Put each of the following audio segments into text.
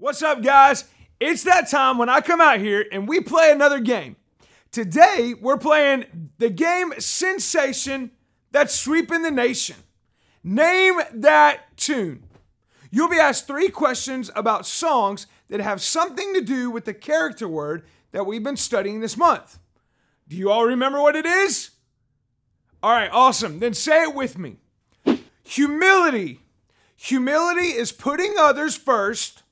What's up, guys? It's that time when I come out here and we play another game. Today, we're playing the game Sensation that's sweeping the nation. Name that tune. You'll be asked three questions about songs that have something to do with the character word that we've been studying this month. Do you all remember what it is? All right, awesome. Then say it with me. Humility. Humility is putting others first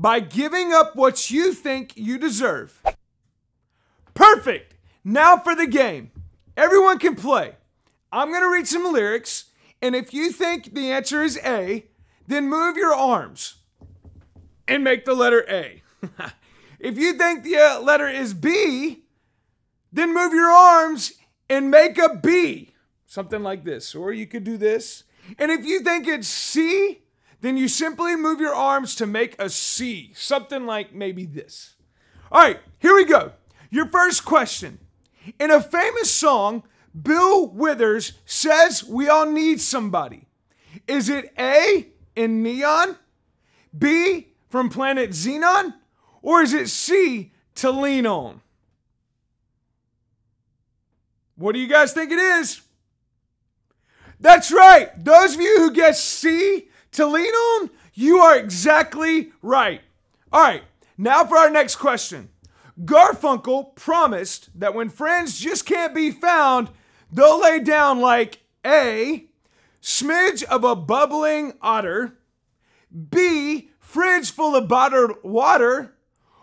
by giving up what you think you deserve. Perfect. Now for the game. Everyone can play. I'm going to read some lyrics, and if you think the answer is A, then move your arms and make the letter A. if you think the uh, letter is B, then move your arms and make a B. Something like this. Or you could do this. And if you think it's C, then you simply move your arms to make a C, something like maybe this. All right, here we go. Your first question. In a famous song, Bill Withers says we all need somebody. Is it A, in Neon, B, from planet Xenon, or is it C, to lean on? What do you guys think it is? That's right. Those of you who guess C, to lean on, you are exactly right. All right, now for our next question. Garfunkel promised that when friends just can't be found, they'll lay down like A, smidge of a bubbling otter, B, fridge full of bottled water,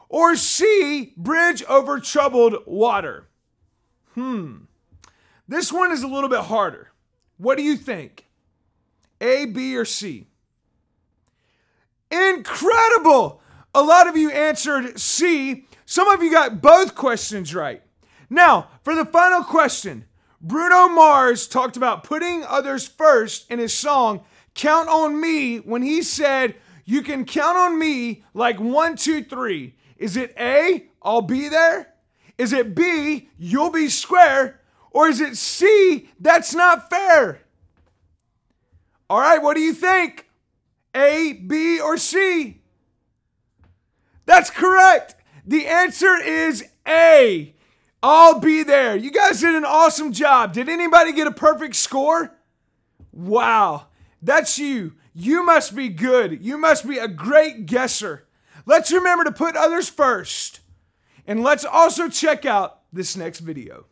or C, bridge over troubled water. Hmm. This one is a little bit harder. What do you think? A, B, or C? Incredible! A lot of you answered C. Some of you got both questions right. Now, for the final question Bruno Mars talked about putting others first in his song Count on Me when he said, You can count on me like one, two, three. Is it A, I'll be there? Is it B, you'll be square? Or is it C, that's not fair? All right, what do you think? A, B, or C? That's correct. The answer is A. I'll be there. You guys did an awesome job. Did anybody get a perfect score? Wow, that's you. You must be good. You must be a great guesser. Let's remember to put others first. And let's also check out this next video.